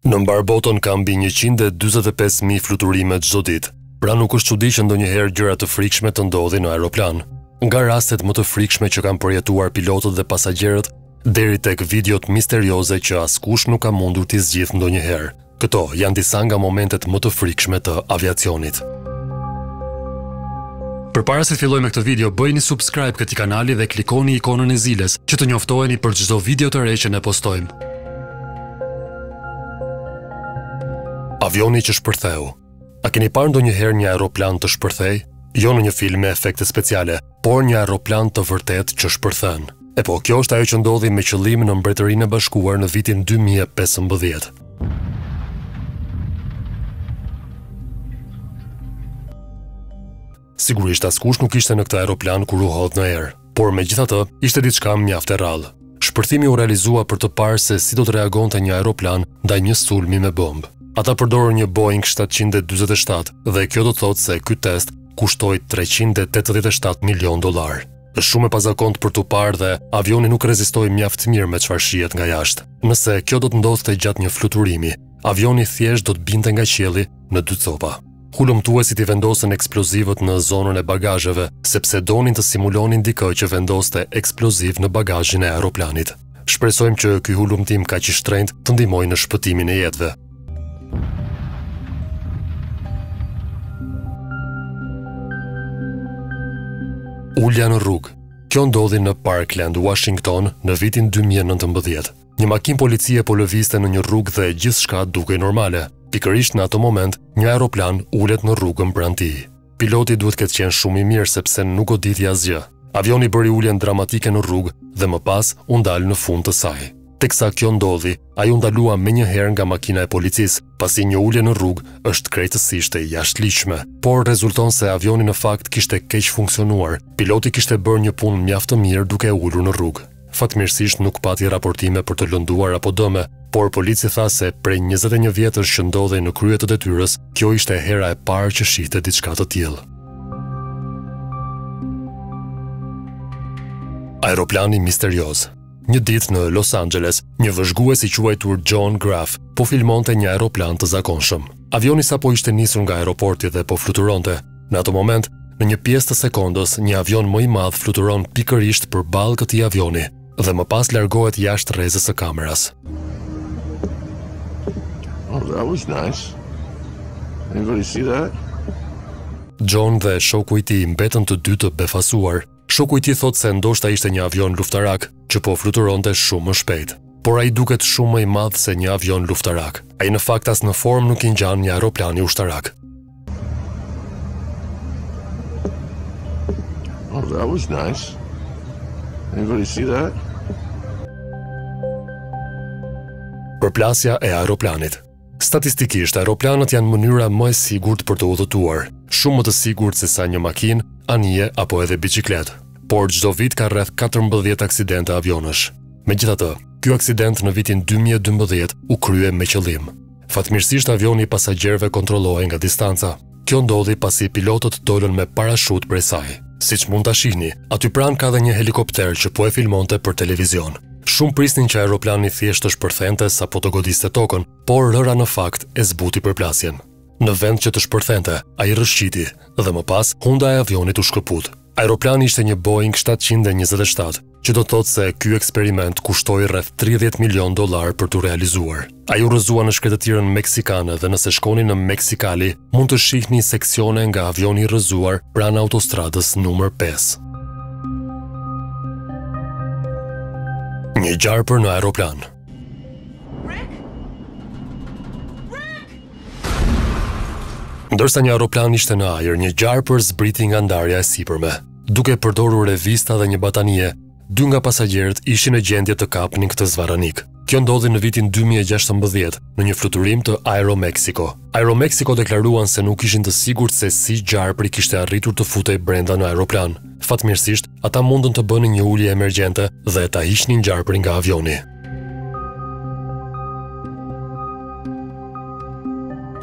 Në mbarë botën ka mbi njëqind e dyzet e pesë mijë fluturime çdo ditë, pra nuk është çudi që ndonjëherë gjëra të frikshme të ndodhin në aeroplan. Nga rastet më të frikshme që kanë përjetuar pilotët dhe pasagjerët, deri tek videot misterioze që askush nuk ka mundur t'i zgjidhë ndonjëherë, këto janë disa nga momentet më të frikshme të aviacionit. Përpara se të fillojmë me këtë video, bëjini subscribe këtij kanali dhe klikoni ikonën e ziles që të njoftoheni për çdo video të re që ne postojmë. Avioni që shpërtheu. A keni parë ndonjëherë një aeroplan të shpërthejë? Jo në një film me efekte speciale, por një aeroplan të vërtetë që shpërthen. E po, kjo është ajo që ndodhi me qëllim në Mbretërinë e Bashkuar në vitin 2015. Sigurisht askush nuk ishte në këtë aeroplan kur u hodh në erë, por megjithatë ishte diçka mjaft e rrallë. Shpërthimi u realizua për të parë se si do të reagonte një aeroplan ndaj një sulmi me bombë. Ata përdorën një Boeing 747 dhe kjo do të thotë se ky test kushtoi 387 milion dollarë. Është shumë e pazakontë për t'u parë dhe avioni nuk rezistoi mjaft mirë me çfarë shihet nga jashtë. Nëse kjo do të ndodhte gjatë një fluturimi, avioni thjesht do të binte nga qielli në dy copa. Hulumtuesit i vendosën eksplozivët në zonën e bagazheve, sepse donin të simulonin dikë që vendoste eksploziv në bagazhin e aeroplanit. Shpresojmë që ky hulumtim kaq i shtrenjtë të ndihmojë në shpëtimin e jetëve. Ulja në rrugë Kjo ndodhi në Parkland, Washington, në vitin 2019. Një makinë policie po lëvizte në një rrugë dhe gjithçka dukej normale. Pikërisht në atë moment, një aeroplan ulet në rrugën pranë tij. Piloti duhet të ketë qenë shumë i mirë sepse nuk goditi asgjë. Avioni bëri uljen dramatike në rrugë dhe më pas u ndal në fund të saj. Teksa kjo ndodhi, ai u ndalua menjëherë nga makina e policisë, pasi një ulje në rrugë është krejtësisht e jashtëligjshme, por rezulton se avioni në fakt kishte keqfunksionuar. Piloti kishte bërë një punë mjaft të mirë duke e ulur në rrugë. Fatmirësisht nuk pati raportime për të lënduar apo dëme, por polici tha se prej njëzet e një vjetësh që ndodhej në krye të detyrës, kjo ishte hera e parë që shihte diçka të tillë. Aeroplani misterioz. Një ditë në Los Angeles, një vëzhgues i quajtur John Graff po filmonte një aeroplan të zakonshëm. Avioni sapo ishte nisur nga aeroporti dhe po fluturonte, Në atë moment, në një pjesë të sekondës, një avion më i madh fluturon pikërisht përballë këtij avioni dhe më pas largohet jashtë rrezes së kamerës. Oh, that was nice. Anybody see that? John dhe shoku i tij mbetën të dy të befasuar, Shoku i tij thotë se ndoshta ishte një avion luftarak që po fluturonte shumë më shpejt. Por ai duket shumë më i madh se një avion luftarak. Ai në fakt as në formë nuk i ngjan një aeroplani ushtarak. Oh, that was nice. Anybody see that? Përplasja e aeroplanit. Statistikisht, aeroplanët janë mënyra më e sigurt për të udhëtuar, shumë më të sigurt se sa një makinë, anije apo edhe biçikletë. Por çdo vit ka rreth 14 aksidente avionësh. Megjithatë, ky aksident në vitin 2012 u krye me qëllim. Fatmirësisht avioni i pasagjerëve kontrollohej nga distanca. Kjo ndodhi pasi pilotët dolën me parashutë prej saj. Siç mund ta shihni, aty pranë ka dhe një helikopter që po e filmonte për televizion. Shumë prisnin që aeroplani thjesht të shpërthente sapo të godiste tokën, por rëra në fakt e zbuti përplasjen. Në vend që të shpërthente, ai rrëshqiti dhe më pas hunda e avionit u shkëput. Aeroplani ishte një Boeing 727, që do të thotë se ky eksperiment kushtoi rreth 30 milion dollarë për t'u realizuar. Ai u rrëzua në shkretëtirën meksikane dhe nëse shkoni në Meksikali, mund të shihni seksione nga avioni i rrëzuar pranë autostradës numër 5. Një gjarpër në aeroplan. Ndërsa një aeroplan ishte në ajër, një gjarpër zbriti nga ndarja e sipërme. Duke përdorur revista dhe një batanije, dy nga pasagjerët ishin në gjendje të kapnin këtë zvarranik. Kjo ndodhi në vitin 2016, në një fluturim të Aeromexico. Aeromexico deklaruan se nuk ishin të sigurt se si gjarpri kishte arritur të futej brenda në aeroplan. Fatmirësisht, ata mundën të bënin një ulje emergjente dhe ta hiqnin gjarprin nga avioni.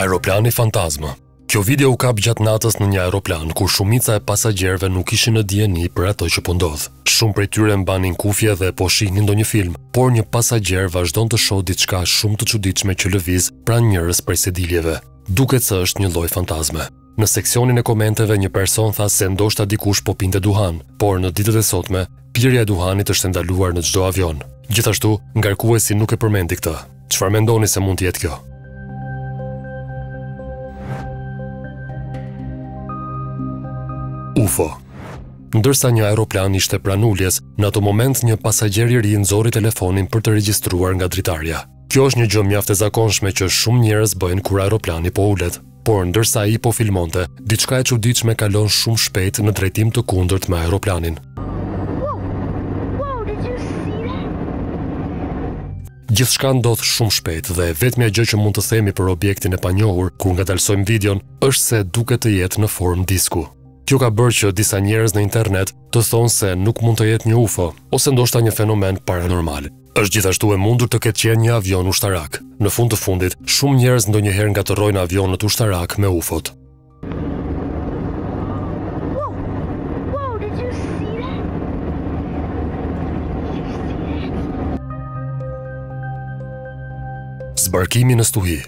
Aeroplani fantazmë. Kjo video u kap gjatë natës në një aeroplan, ku shumica e pasagjerëve nuk ishin në dijeni për atë që po ndodh. Shumë prej tyre mbanin kufje dhe po shihnin ndonjë film, por një pasagjer vazhdon të shohë diçka shumë të çuditshme që lëviz pranë njërës prej sediljeve. Duket se është një lloj fantazme. Në seksionin e komenteve një person tha se ndoshta dikush po pinte duhan, por në ditët e sotme, pirja e duhanit është e ndaluar në çdo avion. Gjithashtu, ngarkuesi nuk e përmendi këtë. Çfarë mendoni se mund të jetë kjo? UFO. Ndërsa një aeroplan ishte pranë uljes, në atë moment një pasagjer i ri nxori telefonin për të regjistruar nga dritarja. Kjo është një gjë mjaft e zakonshme që shumë njerëz bëjnë kur aeroplani po ulet. Por ndërsa ai po filmonte, diçka e çuditshme kalon shumë shpejt në drejtim të kundërt me aeroplanin. Gjithçka ndodh shumë shpejt dhe e vetmja gjë që mund të themi për objektin e panjohur kur ngadalësojmë videon është se duket të jetë në formë disku. Kjo ka bërë që disa njerëz në internet të thonë se nuk mund të jetë një UFO ose ndoshta një fenomen paranormal. Është gjithashtu e mundur të ketë qenë një avion ushtarak. Në fund të fundit, shumë njerëz ndonjëherë ngatërrojnë avionët ushtarakë me UFO-t. Zbarkimi në stuhi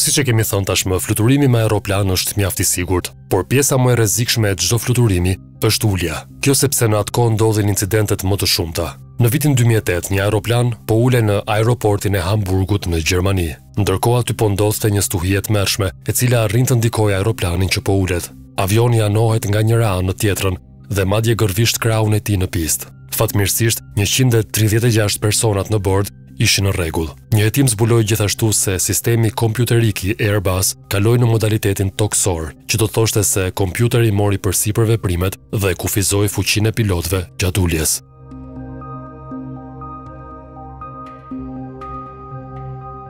Siç e kemi thënë tashmë, fluturimi me aeroplan është mjaft i sigurt, por pjesa më e rrezikshme e çdo fluturimi është ulja. Kjo sepse në atë kohë ndodhin incidentet më të shumta. Në vitin 2008, një aeroplan po ulej në aeroportin e Hamburgut në Gjermani. Ndërkohë aty po ndodhte një stuhi e tmerrshme, e cila arrin të ndikojë aeroplanin që po ulet. Avioni anohet nga njëra anë në tjetrën dhe madje gërvisht krahun e tij në pistë. Fatmirësisht, 136 personat në bord ishin në rregull. Një hetim zbuloi gjithashtu se sistemi kompjuterik i Airbus kaloi në modalitetin tokësor, që do të thoshte se kompjuteri mori përsipër veprimet dhe kufizoi fuqinë e pilotëve gjatë uljes.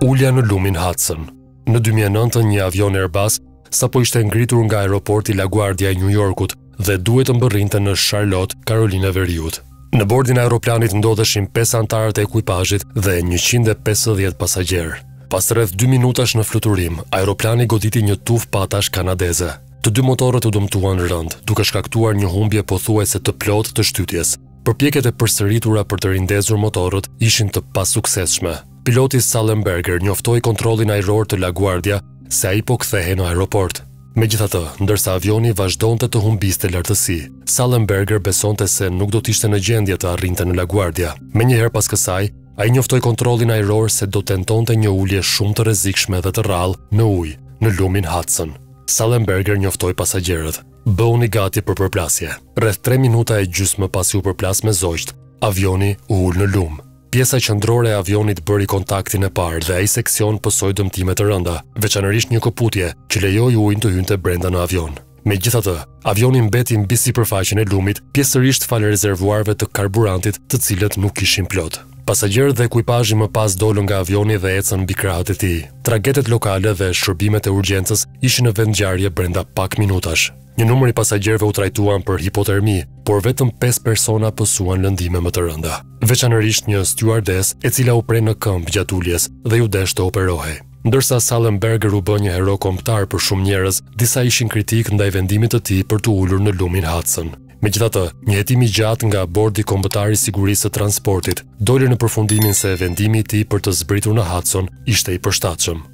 Ulja në lumin Hudson Në dy mijë e nëntë, një avion Airbus sapo ishte ngritur nga aeroporti LaGuardia i New Yorkut dhe duhej të mbërrinte në Charlotte, Karolina e Veriut. Në bordin e aeroplanit ndodheshin 5 anëtarët e ekuipazhit dhe 150 pasagjerë. Pas rreth 2 minutash në fluturim, aeroplani goditi një tufë patash kanadeze. Të dy motorët u dëmtuan rëndë, duke shkaktuar një humbje pothuajse të plotë të shtytjes. Përpjekjet e përsëritura për të rindezur motorët ishin të pasuksesshme. piloti Sullenberger njoftoi kontrollin ajror të La Guardia se ai po kthehej në aeroport. Megjithatë, ndërsa avioni vazhdonte të humbiste lartësi, Sullenberger besonte se nuk do të ishte në gjendje të arrinte në La Guardia. Menjëherë pas kësaj, ai njoftoi kontrollin ajror se do tentonte një ulje shumë të rrezikshme dhe të rrallë në ujë, në lumin Hudson. Sullenberger njoftoi pasagjerët, "Bëuni gati për përplasje." Rreth 3 minuta e gjysmë pasi u përplas me zogjtë, avioni u ul në lumë. Pjesa qendrore e avionit bëri kontaktin e parë dhe ai seksion pësoi dëmtime të rënda, veçanërisht një këputje që lejoi ujin të hynte brenda në avion. Megjithatë, avioni mbeti mbi sipërfaqen e lumit, pjesërisht falë rezervuarëve të karburantit, të cilët nuk ishin plot. Pasagjerët dhe ekuipazhi më pas dolën nga avioni dhe ecën mbi krahët e tij. Tragetet lokale dhe shërbimet e urgjencës ishin në vendngjarje brenda pak minutash. Një numër i pasagjerëve u trajtuan për hipotermi, por vetëm pesë persona pësuan lëndime më të rënda. Veçanërisht një stjuardesë, e cila u pre në këmbë gjatë uljes dhe iu desh të operohej. Ndërsa Sullenberger u bë një hero kombëtar për shumë njerëz, disa ishin kritikë ndaj vendimit të tij për t'u ulur në lumin Hudson. Megjithatë, një hetim i gjatë nga Bordi Kombëtar i Sigurisë së Transportit doli në përfundimin se vendimi i tij për të zbritur në Hudson ishte i përshtatshëm.